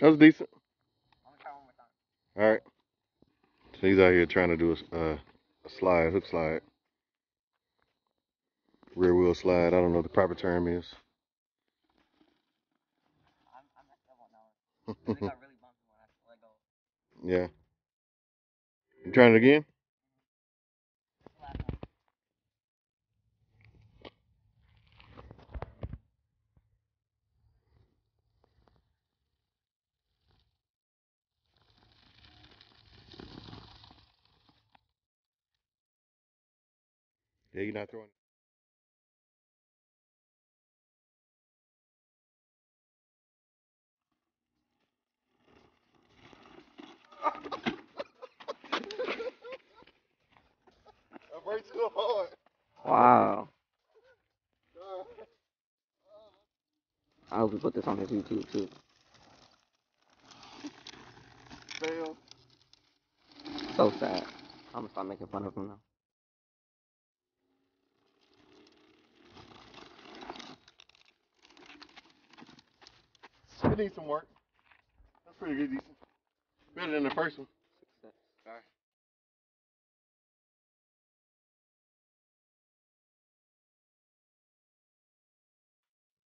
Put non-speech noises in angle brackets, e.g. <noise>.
That was decent. I'm gonna try one more time. All right. So he's out here trying to do a, uh, a slide, hook slide, rear wheel slide. I don't know what the proper term is. I'm, I messed up on that one. 'Cause It got really bumpy when I let go. <laughs> yeah. You trying it again? Yeah, you're not throwing. I worked too hard. Wow. <laughs> I hope we put this on his YouTube too. Fail. So sad. I'm gonna start making fun of him now. Some work. That's pretty good, decent. Better than the first one. Success.